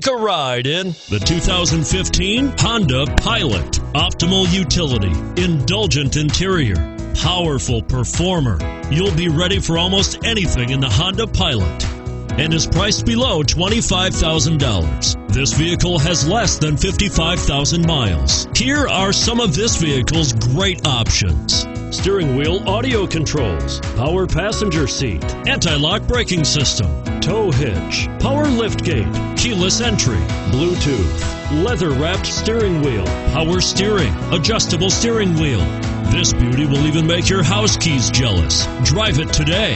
Take a ride in the 2015 Honda Pilot. Optimal utility, indulgent interior, powerful performer. You'll be ready for almost anything in the Honda Pilot and is priced below $25,000. This vehicle has less than 55,000 miles. Here are some of this vehicle's great options steering wheel audio controls, power passenger seat, anti lock braking system, tow hitch, power liftgate, keyless entry, Bluetooth, leather wrapped steering wheel, power steering, adjustable steering wheel. This beauty will even make your house keys jealous. Drive it today.